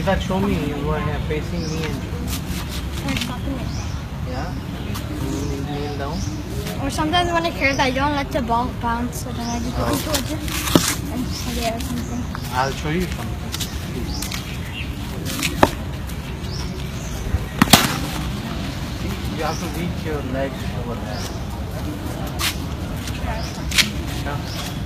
In fact, show me. You are facing me and yeah. Kneel down. Or sometimes when I curve, I don't let the ball bounce, so then I just go Oh. towards it and just hit it or something. I'll show you something. Please. See, You have to reach your legs over there. Yeah.